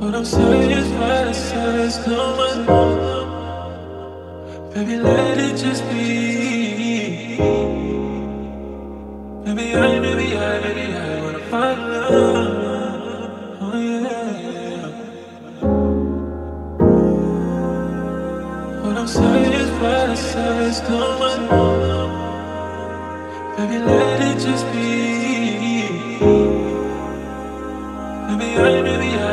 What I'm saying is what I say is going on. Baby, let it just be. Maybe I, maybe I, maybe I wanna find love. Oh yeah. What I'm saying is what I say is going on. Baby, let it just be. Maybe I, maybe I, maybe I